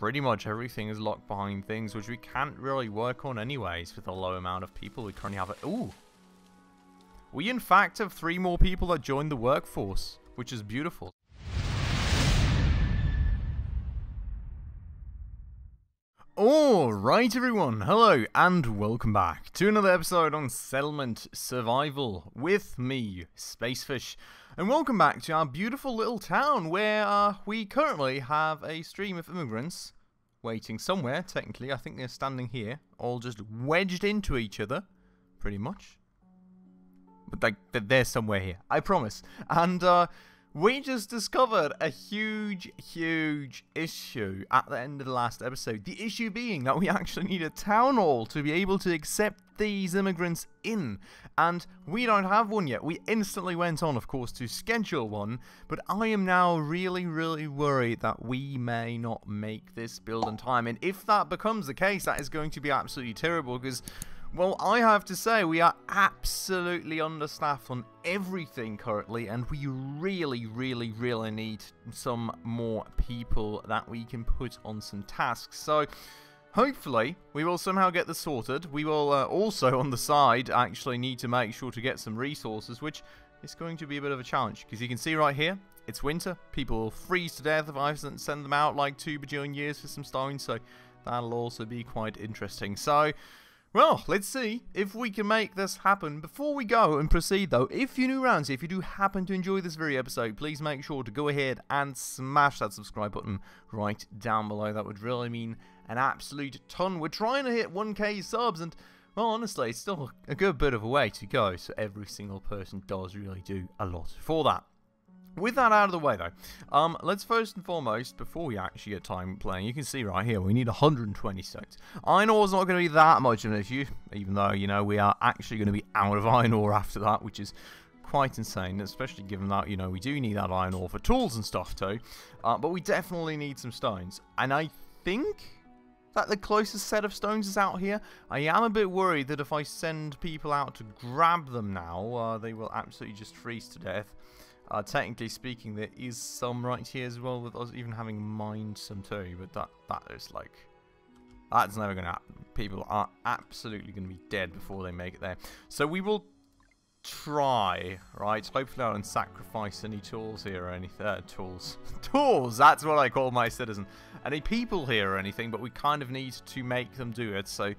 pretty much everything is locked behind things, which we can't really work on anyways with the low amount of people we currently have. Ooh. We in fact have three more people that joined the workforce, which is beautiful. Alright everyone, hello and welcome back to another episode on Settlement Survival with me, Spacefish. And welcome back to our beautiful little town where uh, we currently have a stream of immigrants waiting somewhere, technically. I think they're standing here, all just wedged into each other, pretty much. But like, they're somewhere here, I promise. And uh, we just discovered a huge, huge issue at the end of the last episode. The issue being that we actually need a town hall to be able to accept these immigrants in. And we don't have one yet. We instantly went on, of course, to schedule one. But I am now really, really worried that we may not make this build in time. And if that becomes the case, that is going to be absolutely terrible because well, I have to say, we are absolutely understaffed on everything currently, and we really, really, really need some more people that we can put on some tasks. So, hopefully, we will somehow get this sorted. We will uh, also, on the side, actually need to make sure to get some resources, which is going to be a bit of a challenge. Because you can see right here, it's winter. People will freeze to death if I send them out like two bajillion years for some stone, so that'll also be quite interesting. So, well, let's see if we can make this happen. Before we go and proceed though, if you're new around here, if you do happen to enjoy this very episode, please make sure to go ahead and smash that subscribe button right down below. That would really mean an absolute ton. We're trying to hit 1k subs and, well, honestly, it's still a good bit of a way to go. So every single person does really do a lot for that. With that out of the way, though, um, let's first and foremost, before we actually get time playing, you can see right here, we need 120 stones. Iron ore is not going to be that much of an issue, even though, you know, we are actually going to be out of iron ore after that, which is quite insane, especially given that, you know, we do need that iron ore for tools and stuff, too. Uh, but we definitely need some stones. And I think that the closest set of stones is out here. I am a bit worried that if I send people out to grab them now, uh, they will absolutely just freeze to death. Uh, technically speaking, there is some right here as well, with us even having mined some too, but that that is like... That's never going to happen. People are absolutely going to be dead before they make it there. So we will try, right? Hopefully I don't sacrifice any tools here or anything. Uh, tools. tools! That's what I call my citizen. Any people here or anything, but we kind of need to make them do it. So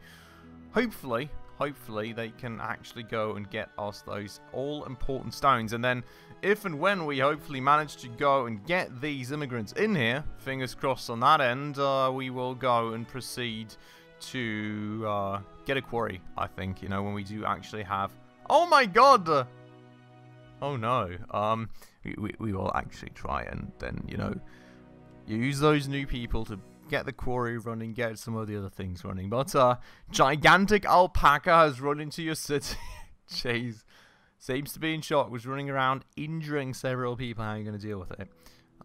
hopefully hopefully they can actually go and get us those all important stones. And then if and when we hopefully manage to go and get these immigrants in here, fingers crossed on that end, uh, we will go and proceed to uh, get a quarry, I think, you know, when we do actually have... Oh my god! Oh no. Um, we, we, we will actually try and then, you know, use those new people to get the quarry running, get some of the other things running. But uh, gigantic alpaca has run into your city. Jeez. Seems to be in shock, was running around injuring several people. How are you going to deal with it?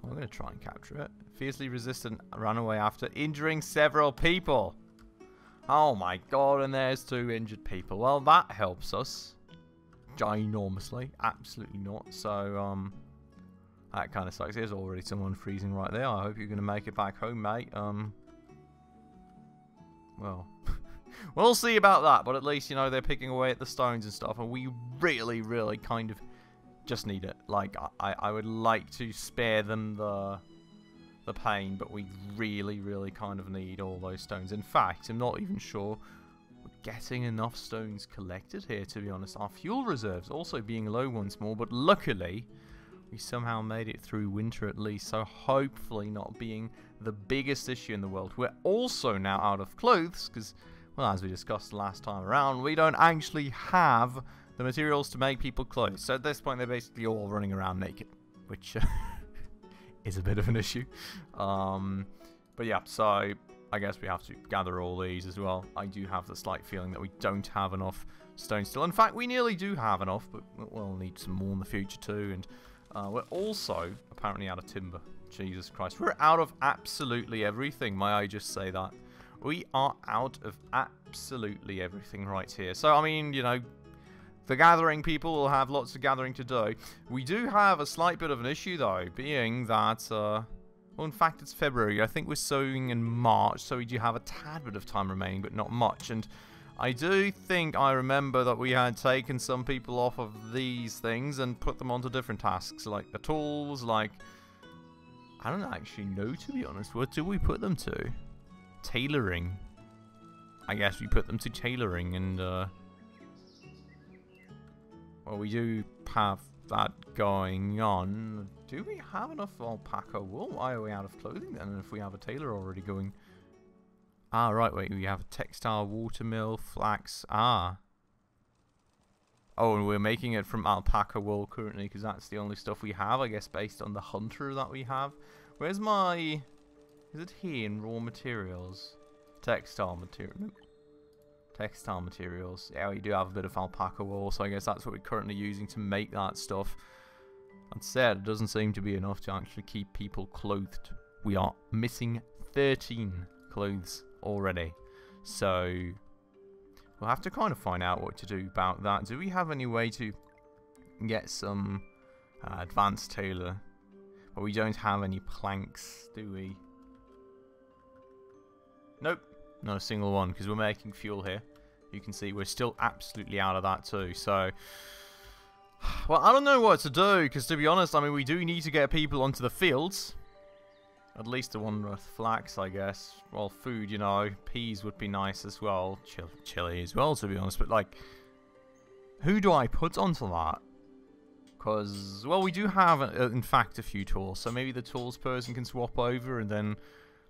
I'm going to try and capture it. Fiercely resistant, ran away after injuring several people. Oh my god, and there's two injured people. Well, that helps us. Ginormously. Absolutely not. So, um, that kind of sucks. There's already someone freezing right there. I hope you're going to make it back home, mate. Um, well, we'll see about that. But at least, you know, they're picking away at the stones and stuff. And we really, really kind of just need it. Like, I, I would like to spare them the the pain, but we really, really kind of need all those stones. In fact, I'm not even sure we're getting enough stones collected here, to be honest. Our fuel reserves also being low once more, but luckily we somehow made it through winter at least, so hopefully not being the biggest issue in the world. We're also now out of clothes, because, well, as we discussed last time around, we don't actually have the materials to make people clothes. So at this point, they're basically all running around naked, which is a bit of an issue. Um, but yeah, so I guess we have to gather all these as well. I do have the slight feeling that we don't have enough stone still. In fact, we nearly do have enough, but we'll need some more in the future too. And uh, we're also apparently out of timber. Jesus Christ. We're out of absolutely everything. May I just say that? We are out of absolutely everything right here. So, I mean, you know, the gathering people will have lots of gathering to do. We do have a slight bit of an issue, though, being that, uh, Well, in fact, it's February. I think we're sowing in March, so we do have a tad bit of time remaining, but not much. And I do think I remember that we had taken some people off of these things and put them onto different tasks, like the tools, like... I don't actually know, to be honest. What do we put them to? Tailoring. I guess we put them to tailoring and, uh... Well, we do have that going on. Do we have enough alpaca wool? Why are we out of clothing then if we have a tailor already going? Ah, right, wait, we have a textile, watermill, flax. Ah. Oh, and we're making it from alpaca wool currently because that's the only stuff we have, I guess, based on the hunter that we have. Where's my... Is it here in raw materials? Textile material. Textile materials. Yeah, we do have a bit of alpaca wool, so I guess that's what we're currently using to make that stuff. That said, it doesn't seem to be enough to actually keep people clothed. We are missing 13 clothes already. So, we'll have to kind of find out what to do about that. Do we have any way to get some uh, advanced tailor? But we don't have any planks, do we? Nope, not a single one, because we're making fuel here. You can see we're still absolutely out of that too, so... Well, I don't know what to do, because to be honest, I mean, we do need to get people onto the fields. At least the one with flax, I guess. Well, food, you know, peas would be nice as well. Chili, chili as well, to be honest. But, like, who do I put onto that? Because, well, we do have, uh, in fact, a few tools. So maybe the tools person can swap over and then,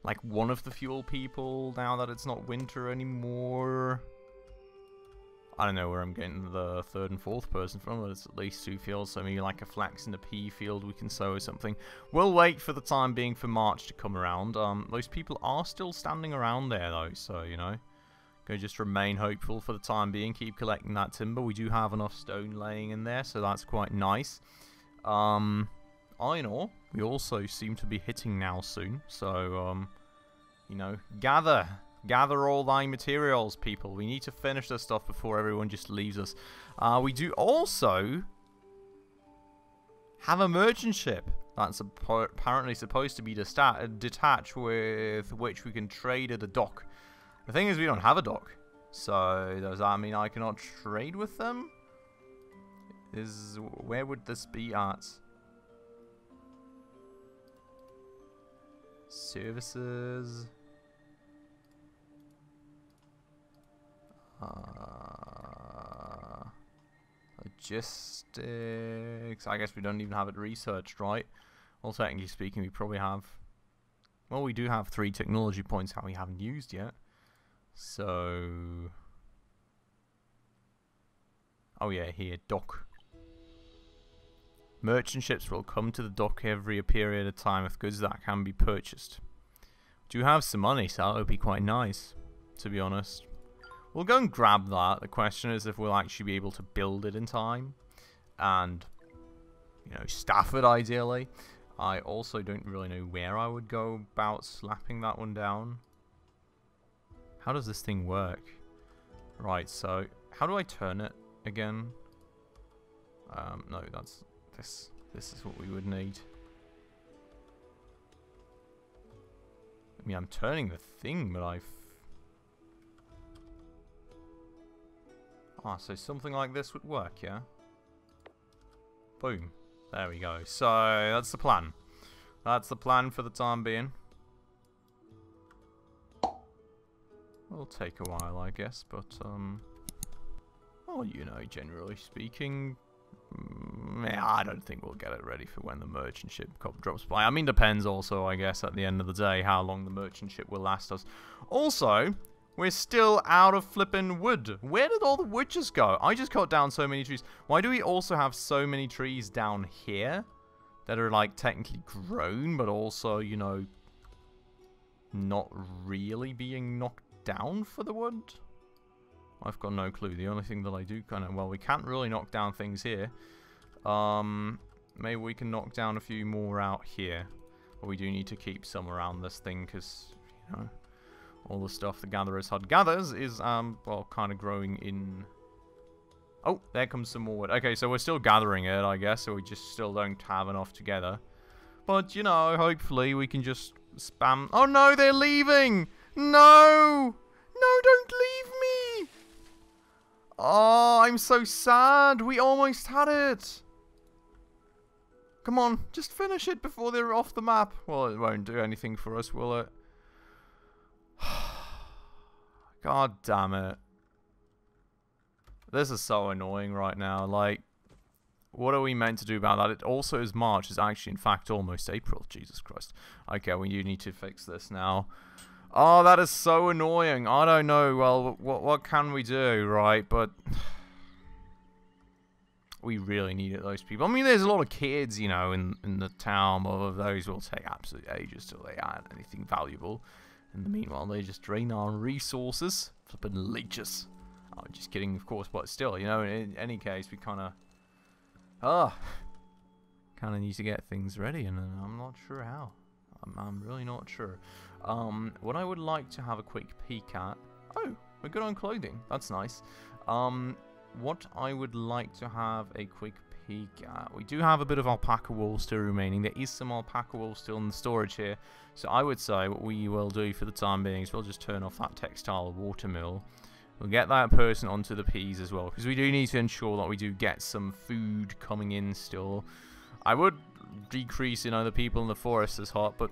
like, one of the fuel people, now that it's not winter anymore. I don't know where I'm getting the third and fourth person from, but it's at least two fields, so maybe like a flax and a pea field we can sow or something. We'll wait for the time being for March to come around. Um, those people are still standing around there though, so, you know. Go just remain hopeful for the time being, keep collecting that timber. We do have enough stone laying in there, so that's quite nice. Um, iron ore, we also seem to be hitting now soon, so, um, you know, gather Gather all thy materials, people. We need to finish this stuff before everyone just leaves us. Uh, we do also have a merchant ship that's apparently supposed to be detached with which we can trade at a dock. The thing is, we don't have a dock. So, does that mean I cannot trade with them? Is Where would this be at? Services... Uh, logistics. I guess we don't even have it researched, right? Well, technically speaking, we probably have... Well, we do have three technology points that we haven't used yet. So... Oh yeah, here, dock. Merchant ships will come to the dock every period of time with goods that can be purchased. Do you have some money, so that would be quite nice, to be honest. We'll go and grab that. The question is if we'll actually be able to build it in time. And, you know, staff it ideally. I also don't really know where I would go about slapping that one down. How does this thing work? Right, so how do I turn it again? Um, no, that's this. This is what we would need. I mean, I'm turning the thing, but I've Ah, so something like this would work, yeah? Boom. There we go. So, that's the plan. That's the plan for the time being. It'll take a while, I guess, but, um... Well, you know, generally speaking... Mm, I don't think we'll get it ready for when the merchant ship drops by. I mean, depends also, I guess, at the end of the day, how long the merchant ship will last us. Also, we're still out of flipping wood. Where did all the wood just go? I just cut down so many trees. Why do we also have so many trees down here that are like technically grown, but also, you know, not really being knocked down for the wood? I've got no clue. The only thing that I do kind of, well, we can't really knock down things here. Um, maybe we can knock down a few more out here. But we do need to keep some around this thing because, you know, all the stuff the Gatherer's Hut gathers is, um, well, kind of growing in... Oh, there comes some more wood. Okay, so we're still gathering it, I guess, so we just still don't have enough together. But, you know, hopefully we can just spam... Oh, no, they're leaving! No! No, don't leave me! Oh, I'm so sad. We almost had it. Come on, just finish it before they're off the map. Well, it won't do anything for us, will it? God damn it. This is so annoying right now. Like, what are we meant to do about that? It also is March. It's actually, in fact, almost April. Jesus Christ. Okay, we do need to fix this now. Oh, that is so annoying. I don't know. Well, what what can we do, right? But we really needed those people. I mean, there's a lot of kids, you know, in in the town. But those will take absolute ages till they add anything valuable. In the meanwhile, they just drain our resources. Flipping leeches. I'm oh, just kidding, of course, but still, you know, in any case, we kind of, ah, kind of need to get things ready, and I'm not sure how. I'm, I'm really not sure. Um, what I would like to have a quick peek at... Oh, we're good on clothing. That's nice. Um, what I would like to have a quick peek at... We do have a bit of alpaca wool still remaining. There is some alpaca wool still in the storage here. So I would say what we will do for the time being is we'll just turn off that textile water mill. We'll get that person onto the peas as well. Because we do need to ensure that we do get some food coming in still. I would decrease, you know, the people in the forester's hut, but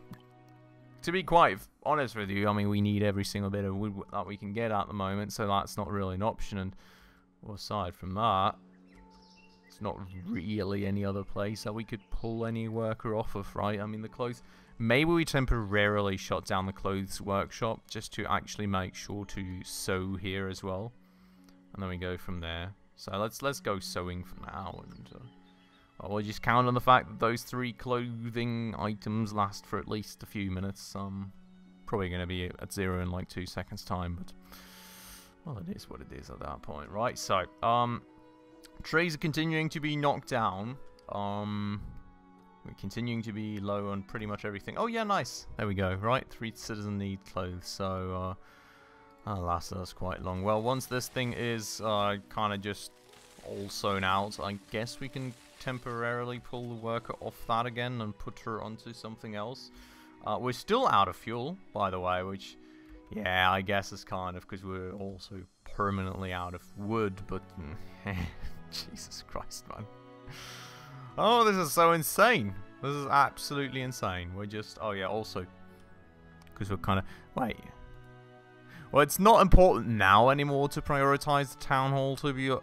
to be quite honest with you, I mean, we need every single bit of wood that we can get at the moment, so that's not really an option. And aside from that, it's not really any other place that we could pull any worker off of, right? I mean, the clothes... Maybe we temporarily shut down the clothes workshop just to actually make sure to sew here as well. And then we go from there. So let's let's go sewing for now. And uh, well, we'll just count on the fact that those three clothing items last for at least a few minutes. Um, probably going to be at zero in like two seconds time, but well, it is what it is at that point, right? So, um, trees are continuing to be knocked down. Um, we're continuing to be low on pretty much everything. Oh yeah, nice. There we go. Right, three citizen need clothes, so uh, last us quite long. Well, once this thing is uh, kind of just all sewn out, I guess we can temporarily pull the worker off that again and put her onto something else. Uh, we're still out of fuel, by the way, which, yeah, I guess is kind of because we're also permanently out of wood, but Jesus Christ, man. Oh, this is so insane. This is absolutely insane. We're just, oh yeah, also, because we're kind of, wait. Well, it's not important now anymore to prioritize the town hall, to be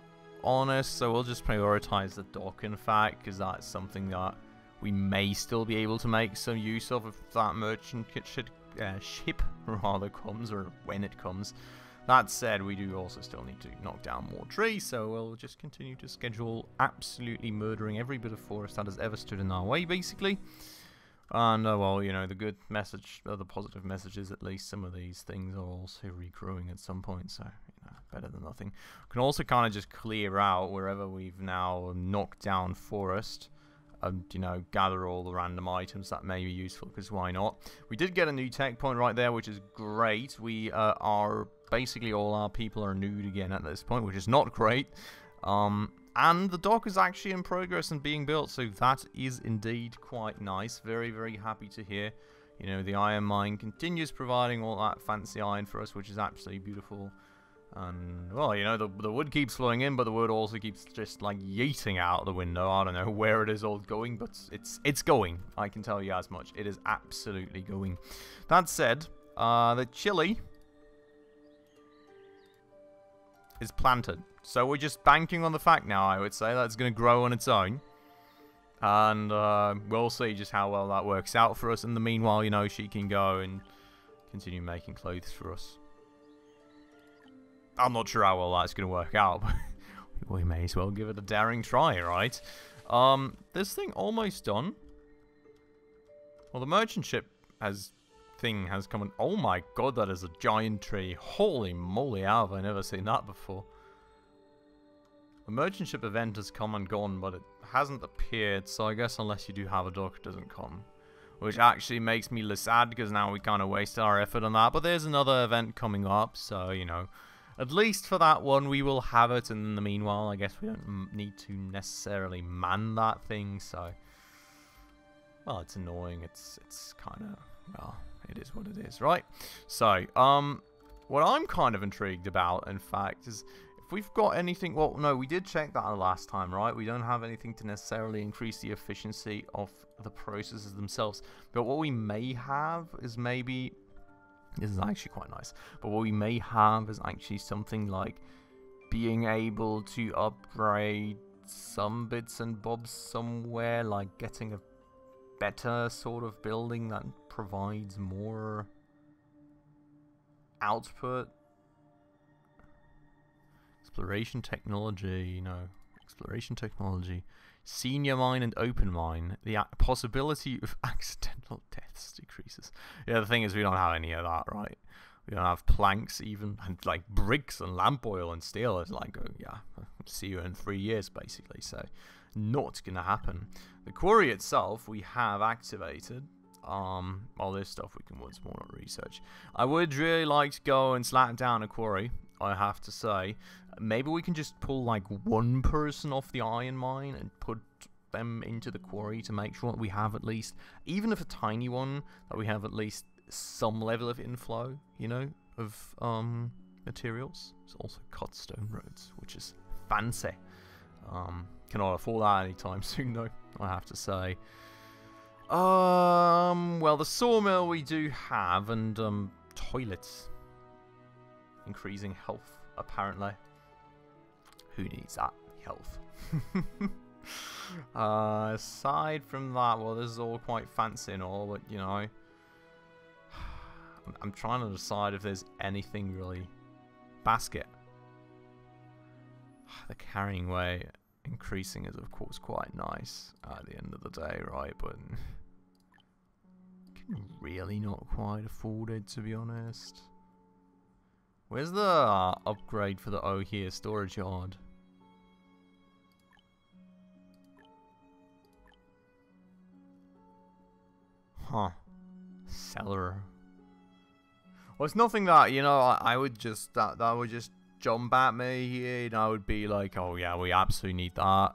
honest, so we'll just prioritize the dock, in fact, because that's something that we may still be able to make some use of if that merchant should, uh, ship rather comes, or when it comes. That said, we do also still need to knock down more trees, so we'll just continue to schedule absolutely murdering every bit of forest that has ever stood in our way, basically. And, uh, well, you know, the good message, uh, the positive message is at least some of these things are also regrowing at some point, so, better than nothing. We can also kind of just clear out wherever we've now knocked down forest and, you know, gather all the random items that may be useful, because why not? We did get a new tech point right there, which is great. We uh, are, basically all our people are nude again at this point, which is not great. Um, and the dock is actually in progress and being built, so that is indeed quite nice. Very, very happy to hear. You know, the iron mine continues providing all that fancy iron for us, which is absolutely beautiful. And, well, you know, the, the wood keeps flowing in, but the wood also keeps just, like, yeeting out the window. I don't know where it is all going, but it's it's going. I can tell you as much. It is absolutely going. That said, uh, the chili is planted. So we're just banking on the fact now, I would say, that it's going to grow on its own. And uh, we'll see just how well that works out for us. In the meanwhile, you know, she can go and continue making clothes for us. I'm not sure how well that's going to work out, but we may as well give it a daring try, right? Um, this thing almost done. Well, the merchant ship has thing has come on. Oh my god, that is a giant tree. Holy moly, have I never seen that before? The merchant ship event has come and gone, but it hasn't appeared, so I guess unless you do have a dock, it doesn't come. Which actually makes me less sad, because now we kind of wasted our effort on that. But there's another event coming up, so, you know, at least for that one, we will have it. And in the meanwhile, I guess we don't need to necessarily man that thing. So, well, it's annoying. It's it's kind of well, it is what it is, right? So, um, what I'm kind of intrigued about, in fact, is if we've got anything. Well, no, we did check that last time, right? We don't have anything to necessarily increase the efficiency of the processes themselves. But what we may have is maybe this is actually quite nice. But what we may have is actually something like being able to upgrade some bits and bobs somewhere, like getting a better sort of building that provides more output. Exploration technology, no. Exploration technology. Senior mine and open mine. The possibility of accidental deaths decreases. Yeah, the thing is, we don't have any of that, right? We don't have planks even, and like bricks and lamp oil and steel. It's like, oh, yeah, see you in three years, basically. So, not to happen. The quarry itself, we have activated. Um, all this stuff we can once more research. I would really like to go and slap down a quarry, I have to say. Maybe we can just pull like one person off the iron mine and put them into the quarry to make sure that we have at least, even if a tiny one, that we have at least some level of inflow, you know, of um, materials. There's also cut stone roads, which is fancy. Um, cannot afford that anytime soon, though, I have to say. Um, well, the sawmill we do have, and um, toilets. Increasing health, apparently. Who needs that health? uh, aside from that, well, this is all quite fancy and all, but, you know... I'm trying to decide if there's anything really... Basket. The carrying weight increasing is, of course, quite nice at the end of the day, right? But... Can really not quite afford it, to be honest. Where's the uh, upgrade for the Oh here storage yard? Huh. Cellar. Well, it's nothing that, you know, I, I would just, that, that would just jump at me and I would be like, oh yeah, we absolutely need that.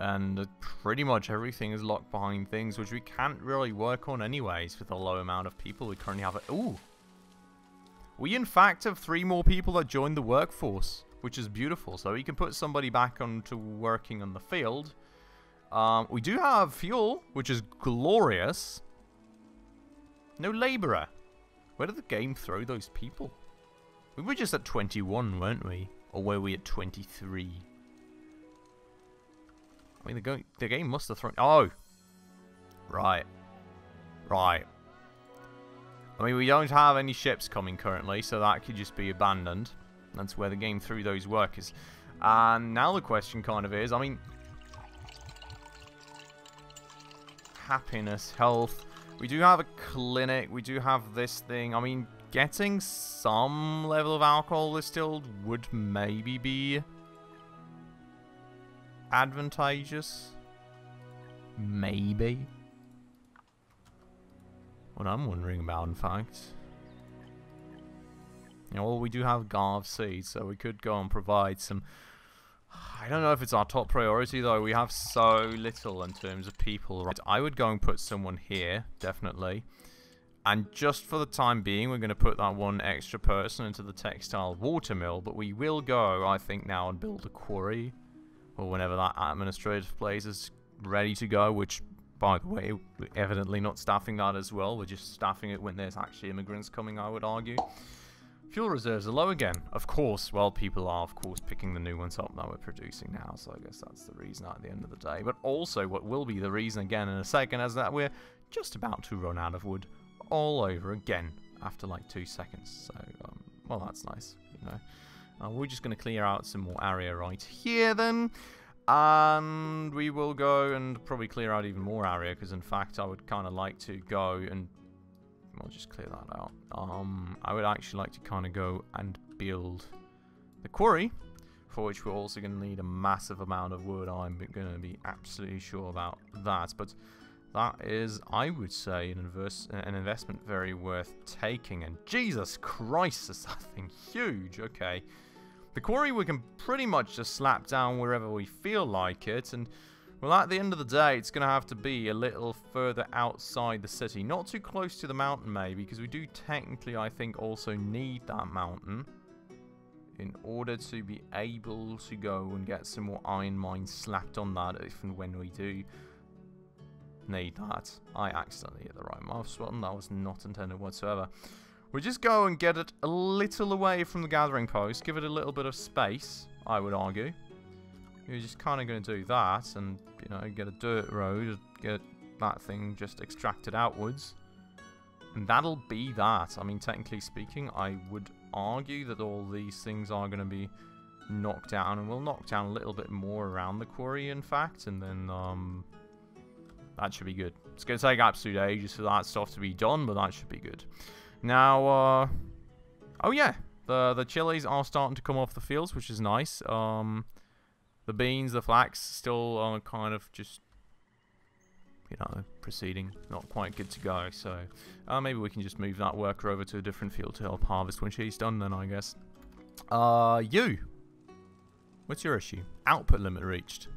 And pretty much everything is locked behind things, which we can't really work on anyways with the low amount of people we currently have. Ooh! We in fact have three more people that joined the workforce, which is beautiful. So we can put somebody back onto working on the field. Um, we do have fuel, which is glorious. No labourer. Where did the game throw those people? We were just at 21, weren't we? Or were we at 23? I mean, the, go the game must have thrown... Oh! Right. Right. I mean, we don't have any ships coming currently, so that could just be abandoned. That's where the game threw those workers. And now the question kind of is, I mean... Happiness, health... We do have a clinic, we do have this thing. I mean, getting some level of alcohol distilled would maybe be advantageous. Maybe. What I'm wondering about, in fact. You know, well, we do have Garv seeds, so we could go and provide some... I don't know if it's our top priority, though. We have so little in terms of people. Right? I would go and put someone here, definitely. And just for the time being, we're going to put that one extra person into the textile watermill. But we will go, I think, now and build a quarry or whenever that administrative place is ready to go, which, by the way, we're evidently not staffing that as well. We're just staffing it when there's actually immigrants coming, I would argue. Fuel reserves are low again. Of course, well, people are, of course, picking the new ones up that we're producing now, so I guess that's the reason at the end of the day. But also, what will be the reason again in a second is that we're just about to run out of wood all over again after like two seconds. So, um, well, that's nice, you know. Uh, we're just going to clear out some more area right here then. And we will go and probably clear out even more area because in fact I would kind of like to go and we'll just clear that out. Um, I would actually like to kind of go and build the quarry for which we're also going to need a massive amount of wood. I'm going to be absolutely sure about that. But that is, I would say, an, an investment very worth taking. And Jesus Christ, is that thing huge. Okay. The quarry we can pretty much just slap down wherever we feel like it, and Well, at the end of the day, it's going to have to be a little further outside the city. Not too close to the mountain, maybe, because we do technically, I think, also need that mountain in order to be able to go and get some more iron mines slapped on that if and when we do need that. I accidentally hit the right mouse button. That was not intended whatsoever. We just go and get it a little away from the gathering post. Give it a little bit of space, I would argue. You're just kind of going to do that and, you know, get a dirt road, get that thing just extracted outwards. And that'll be that. I mean, technically speaking, I would argue that all these things are going to be knocked down. And we'll knock down a little bit more around the quarry, in fact. And then, um, that should be good. It's going to take absolute ages for that stuff to be done, but that should be good. Now, uh, oh yeah, the the chilies are starting to come off the fields, which is nice. Um, the beans, the flax, still are kind of just, you know, proceeding. Not quite good to go. So uh, maybe we can just move that worker over to a different field to help harvest when she's done then, I guess. Uh, you. What's your issue? Output limit reached.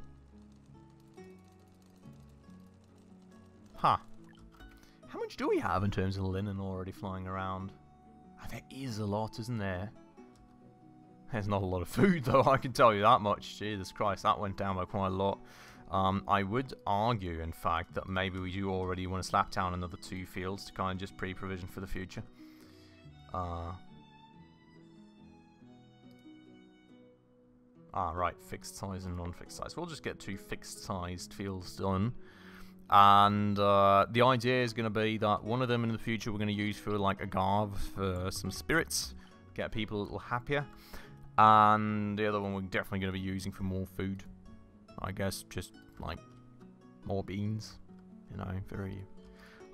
Huh. Much do we have in terms of linen already flying around? Oh, there is a lot, isn't there? There's not a lot of food, though, I can tell you that much. Jesus Christ, that went down by quite a lot. Um, I would argue, in fact, that maybe we do already want to slap down another two fields to kind of just pre-provision for the future. Uh, ah, right, fixed size and non-fixed size. We'll just get two fixed-sized fields done. And uh, the idea is going to be that one of them in the future we're going to use for like a garb for some spirits, get people a little happier. And the other one we're definitely going to be using for more food. I guess just like more beans. You know, very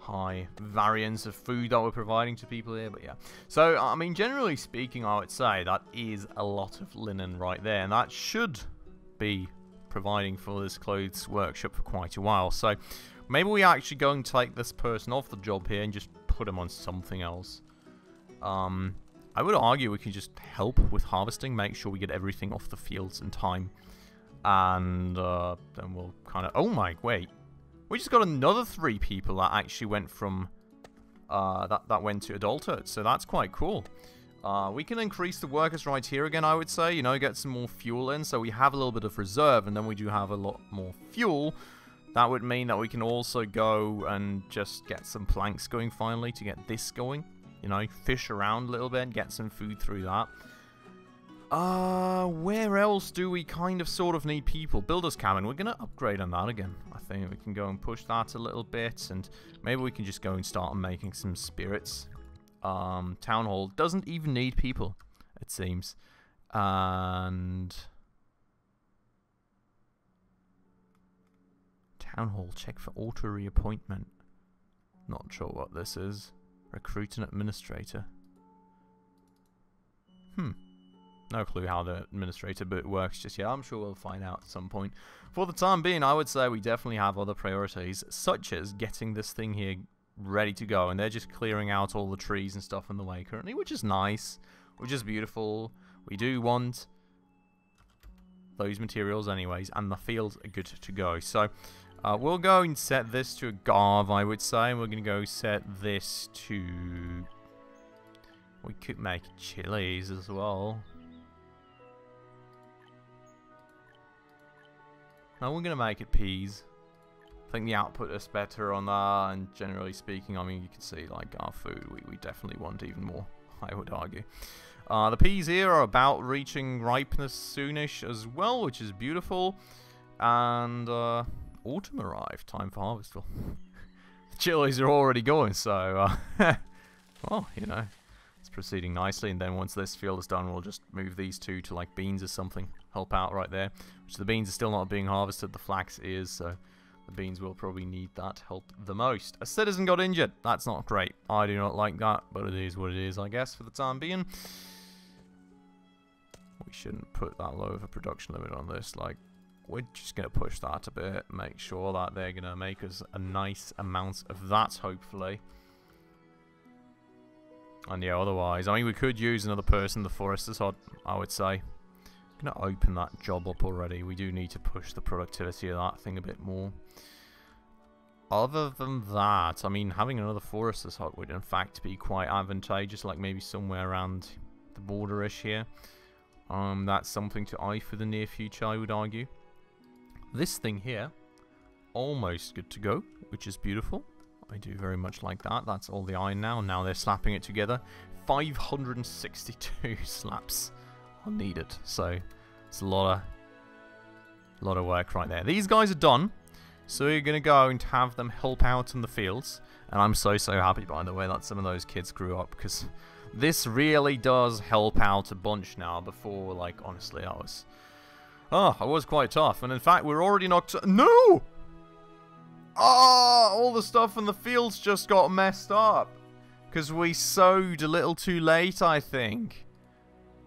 high variance of food that we're providing to people here. But yeah. So, I mean, generally speaking, I would say that is a lot of linen right there. And that should be providing for this clothes workshop for quite a while. So, maybe we are actually go and take this person off the job here and just put him on something else. Um, I would argue we can just help with harvesting, make sure we get everything off the fields in time. And uh, then we'll kind of... Oh my, wait. We just got another three people that actually went from... Uh, that, that went to adulthood, so that's quite cool. Uh, we can increase the workers right here again, I would say. You know, get some more fuel in, so we have a little bit of reserve, and then we do have a lot more fuel. That would mean that we can also go and just get some planks going finally to get this going you know, fish around a little bit, and get some food through that. Uh, where else do we kind of sort of need people? Builder's cabin, we're going to upgrade on that again. I think we can go and push that a little bit, and maybe we can just go and start making some spirits. Um, town hall doesn't even need people, it seems. And... Town hall, check for auto reappointment. Not sure what this is. Recruit an administrator. Hmm. No clue how the administrator bit works just yet. I'm sure we'll find out at some point. For the time being, I would say we definitely have other priorities, such as getting this thing here ready to go. And they're just clearing out all the trees and stuff in the way currently, which is nice, which is beautiful. We do want those materials anyways, and the fields are good to go. So uh, we'll go and set this to a Garv, I would say. And we're going to go set this to... We could make chilies as well. No, we're going to make it peas. Think the output is better on that, and generally speaking, I mean, you can see, like, our food, we, we definitely want even more, I would argue. Uh, the peas here are about reaching ripeness soonish as well, which is beautiful. And, uh, autumn arrived. Time for harvestal. the chilies are already going, so, uh, well, you know, it's proceeding nicely. And then once this field is done, we'll just move these two to, like, beans or something. Help out right there. Which the beans are still not being harvested. The flax is, so the beans will probably need that help the most. A citizen got injured. That's not great. I do not like that, but it is what it is, I guess, for the time being. We shouldn't put that low of a production limit on this. Like, we're just going to push that a bit, make sure that they're going to make us a nice amount of that, hopefully. And yeah, otherwise, I mean, we could use another person, the forest Forester's Hut, I would say. Going to open that job up already. We do need to push the productivity of that thing a bit more. Other than that, I mean, having another forest forester's hut would in fact be quite advantageous, like maybe somewhere around the border-ish here. Um, that's something to eye for the near future, I would argue. This thing here, almost good to go, which is beautiful. I do very much like that. That's all the iron now. Now they're slapping it together. 562 slaps are it. So it's a lot of, lot of work right there. These guys are done. So we're going to go and have them help out in the fields. And I'm so, so happy, by the way, that some of those kids grew up. Because this really does help out a bunch now. Before, like, honestly, I was... Oh, I was quite tough. And in fact, we're already knocked... No! Oh, all the stuff in the fields just got messed up. Because we sowed a little too late, I think.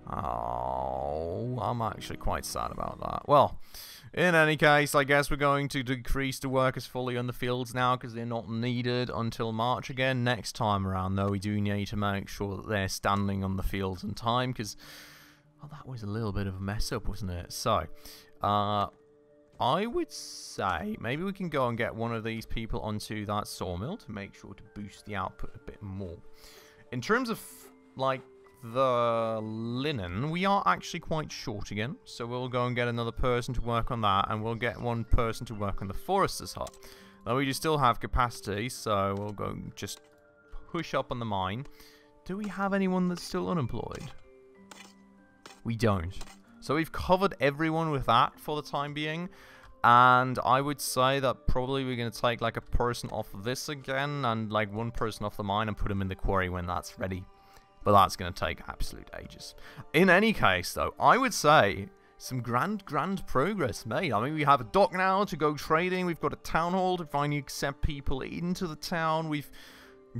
Oh, I'm actually quite sad about that. Well, in any case, I guess we're going to decrease the workers fully on the fields now because they're not needed until March again. Next time around, though, we do need to make sure that they're standing on the fields in time because well, that was a little bit of a mess up, wasn't it? So, uh, I would say maybe we can go and get one of these people onto that sawmill to make sure to boost the output a bit more. In terms of, like, the linen, we are actually quite short again. So we'll go and get another person to work on that, and we'll get one person to work on the forester's hut. Now we do still have capacity, so we'll go just push up on the mine. Do we have anyone that's still unemployed? We don't. So we've covered everyone with that for the time being. And I would say that probably we're going to take like a person off this again and like one person off the mine and put them in the quarry when that's ready but that's going to take absolute ages. In any case, though, I would say some grand, grand progress made. I mean, we have a dock now to go trading. We've got a town hall to finally accept people into the town. We've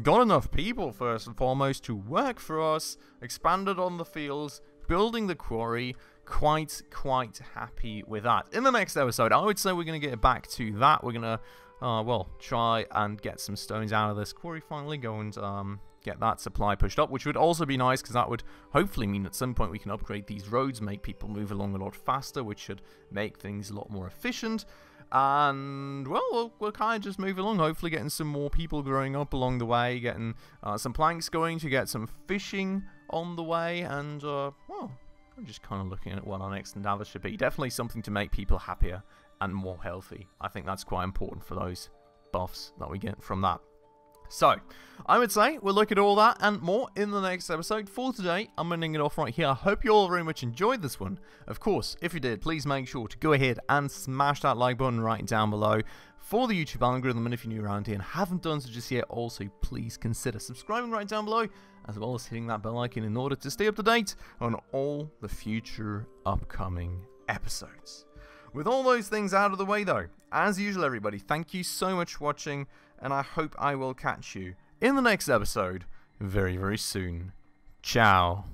got enough people, first and foremost, to work for us, expanded on the fields, building the quarry. Quite, quite happy with that. In the next episode, I would say we're going to get back to that. We're going to, uh, well, try and get some stones out of this quarry finally, go and um, get that supply pushed up, which would also be nice because that would hopefully mean at some point we can upgrade these roads, make people move along a lot faster, which should make things a lot more efficient. And, well, we'll, we'll kind of just move along, hopefully getting some more people growing up along the way, getting uh, some planks going to get some fishing on the way, and, uh, well, I'm just kind of looking at what our next endeavor should be. Definitely something to make people happier and more healthy. I think that's quite important for those buffs that we get from that. So, I would say we'll look at all that and more in the next episode. For today, I'm ending it off right here. I hope you all very much enjoyed this one. Of course, if you did, please make sure to go ahead and smash that like button right down below for the YouTube algorithm. And if you're new around here and haven't done so just yet, also please consider subscribing right down below, as well as hitting that bell icon in order to stay up to date on all the future upcoming episodes. With all those things out of the way though, as usual everybody, thank you so much for watching and I hope I will catch you in the next episode very, very soon. Ciao.